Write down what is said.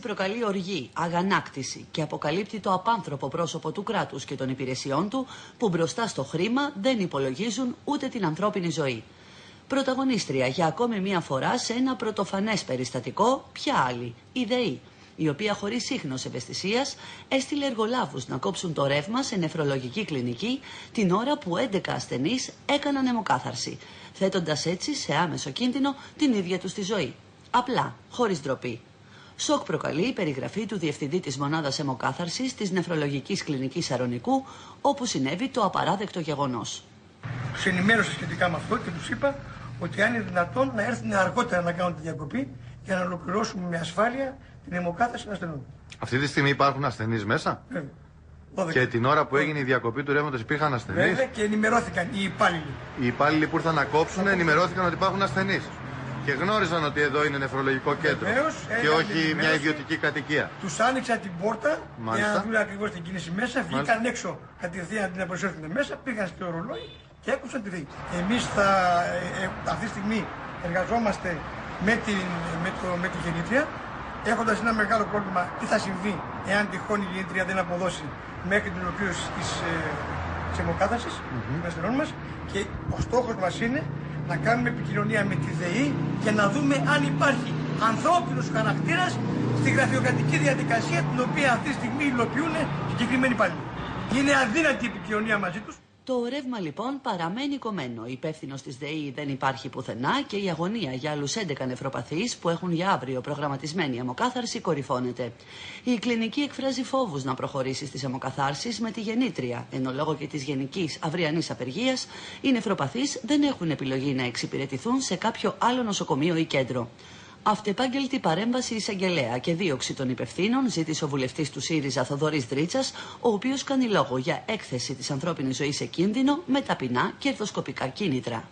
Προκαλεί οργή, αγανάκτηση και αποκαλύπτει το απάνθρωπο πρόσωπο του κράτους και των υπηρεσιών του που μπροστά στο χρήμα δεν υπολογίζουν ούτε την ανθρώπινη ζωή. Πρωταγωνίστρια για ακόμη μία φορά σε ένα πρωτοφανές περιστατικό, ποια άλλη, η ΔΕΗ, η οποία χωρίς ίχνος ευαισθησίας έστειλε εργολάβους να κόψουν το ρεύμα σε νεφρολογική κλινική την ώρα που 11 ασθενείς έκαναν αιμοκάθαρση, θέτοντας έτσι σε άμεσο κίνδυνο την ίδια τους τη ζωή. Απλά, χωρίς ντροπή. Σοκ προκαλεί η περιγραφή του διευθυντή της μονάδας αιμοκάθαρσης της νεφρολογικής κλινικής Αρονικού, όπου συνέβη το απαράδεκτο γεγονός. Του ενημέρωσα σχετικά με αυτό και τους είπα ότι αν είναι δυνατόν να έρθουν αργότερα να κάνουν τη διακοπή για να ολοκληρώσουμε με ασφάλεια την αιμοκάθαρση των ασθενών. Αυτή τη στιγμή υπάρχουν ασθενείς μέσα; Βέβαια. Και την ώρα που έγινε η διακοπή του ρεύματος υπήρχαν ασθενείς; Βέβαια και ενημερώθηκαν οι υπάλληλοι. Οι υπάλληλοι που ήρθαν να κόψουν ενημερώθηκαν ότι υπάρχουν ασθενείς. Και γνώριζαν ότι εδώ είναι νεφρολογικό κέντρο. Βεβαίως, και έγινε όχι μια ενημέρωση. ιδιωτική κατοικία. Τους άνοιξα την πόρτα Μάλιστα. για να δουν ακριβώς την κίνηση μέσα. Βγήκαν έξω κατευθείαν αντί να προσέλθουν μέσα, πήγαν στο ρολόι και έκοψαν τη δίκη. Εμείς θα ε, ε, αυτή τη στιγμή εργαζόμαστε με, την, με, το, με τη γεννήτρια, έχοντας ένα μεγάλο πρόβλημα τι θα συμβεί εάν τυχόν η γεννήτρια δεν αποδώσει μέχρι την ολοκλήρωση της ε, της αιμοκάθαρσης των ασθενών μας. Και ο στόχος μας είναι να κάνουμε επικοινωνία με τη ΔΕΗ και να δούμε αν υπάρχει ανθρώπινος χαρακτήρας στη γραφειοκρατική διαδικασία την οποία αυτή τη στιγμή υλοποιούν συγκεκριμένοι υπάλληλοι. Είναι αδύνατη η επικοινωνία μαζί τους. Το ρεύμα λοιπόν παραμένει κομμένο. Υπεύθυνος της ΔΕΗ δεν υπάρχει πουθενά και η αγωνία για άλλους 11 νευροπαθείς που έχουν για αύριο προγραμματισμένη αιμοκάθαρση κορυφώνεται. Η κλινική εκφράζει φόβους να προχωρήσει στις αιμοκαθάρσεις με τη γεννήτρια, ενώ λόγω και της γενικής αυριανής απεργίας οι νευροπαθείς δεν έχουν επιλογή να εξυπηρετηθούν σε κάποιο άλλο νοσοκομείο ή κέντρο. Αυτεπάγγελτη παρέμβαση εισαγγελέα και δίωξη των υπευθύνων ζήτησε ο βουλευτής του ΣΥΡΙΖΑ Θοδωρής Δρίτσας, ο οποίος κάνει λόγο για έκθεση της ανθρώπινης ζωής σε κίνδυνο με ταπεινά κερδοσκοπικά κίνητρα.